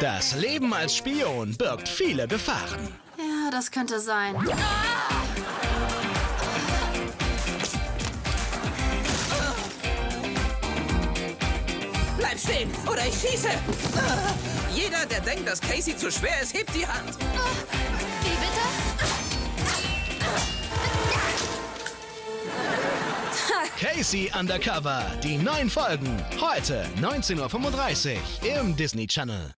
Das Leben als Spion birgt viele Gefahren. Ja, das könnte sein. Bleib stehen oder ich schieße! Jeder, der denkt, dass Casey zu schwer ist, hebt die Hand. Wie bitte? Casey Undercover, die neuen Folgen. Heute 19.35 Uhr im Disney Channel.